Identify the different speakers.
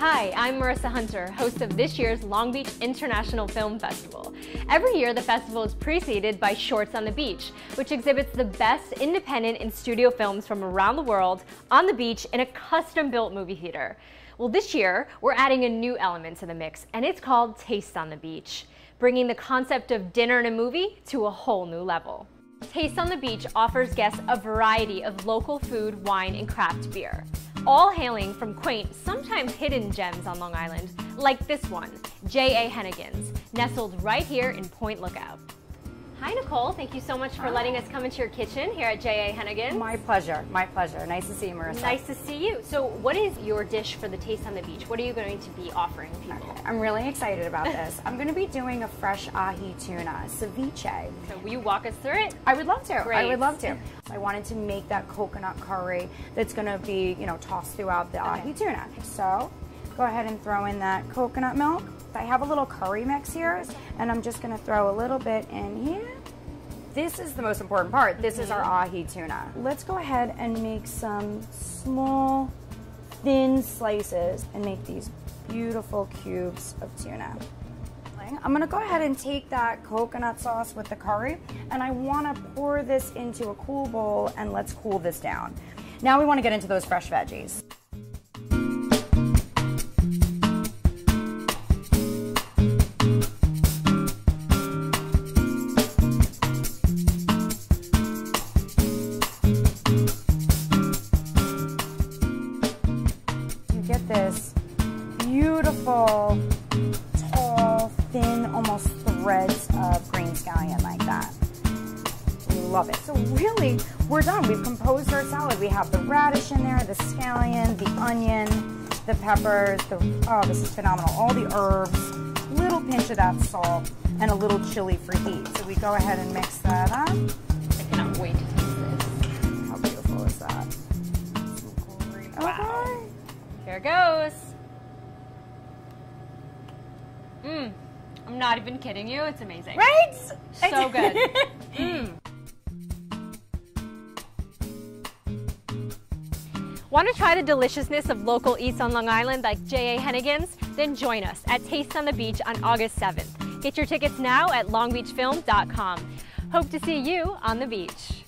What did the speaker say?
Speaker 1: Hi, I'm Marissa Hunter, host of this year's Long Beach International Film Festival. Every year, the festival is preceded by Shorts on the Beach, which exhibits the best independent and studio films from around the world on the beach in a custom-built movie theater. Well, this year, we're adding a new element to the mix, and it's called Taste on the Beach, bringing the concept of dinner and a movie to a whole new level. Taste on the Beach offers guests a variety of local food, wine, and craft beer all hailing from quaint, sometimes hidden gems on Long Island, like this one, J.A. Heneghan's, nestled right here in Point Lookout. Hi, Nicole. Thank you so much for Hi. letting us come into your kitchen here at J.A. Heneghan.
Speaker 2: My pleasure. My pleasure. Nice to see you, Marissa.
Speaker 1: Nice to see you. So what is your dish for the Taste on the Beach? What are you going to be offering people?
Speaker 2: Okay. I'm really excited about this. I'm going to be doing a fresh ahi tuna, ceviche.
Speaker 1: So will you walk us through it?
Speaker 2: I would love to. Great. I would love to. I wanted to make that coconut curry that's going to be, you know, tossed throughout the okay. ahi tuna. So go ahead and throw in that coconut milk. I have a little curry mix here, and I'm just gonna throw a little bit in here. This is the most important part. This is our ahi tuna. Let's go ahead and make some small, thin slices and make these beautiful cubes of tuna. I'm gonna go ahead and take that coconut sauce with the curry and I wanna pour this into a cool bowl and let's cool this down. Now we wanna get into those fresh veggies. This beautiful, tall, thin, almost threads of green scallion like that. Love it. So really, we're done. We've composed our salad. We have the radish in there, the scallion, the onion, the peppers, the, oh, this is phenomenal. All the herbs, a little pinch of that salt, and a little chili for heat. So we go ahead and mix that up.
Speaker 1: I cannot wait to taste this.
Speaker 2: How beautiful is that?
Speaker 1: Here goes. Mmm. I'm not even kidding you. It's amazing.
Speaker 2: Right?
Speaker 1: So good. Mmm. Want to try the deliciousness of local eats on Long Island like J.A. Heneghan's? Then join us at Taste on the Beach on August 7th. Get your tickets now at longbeachfilm.com. Hope to see you on the beach.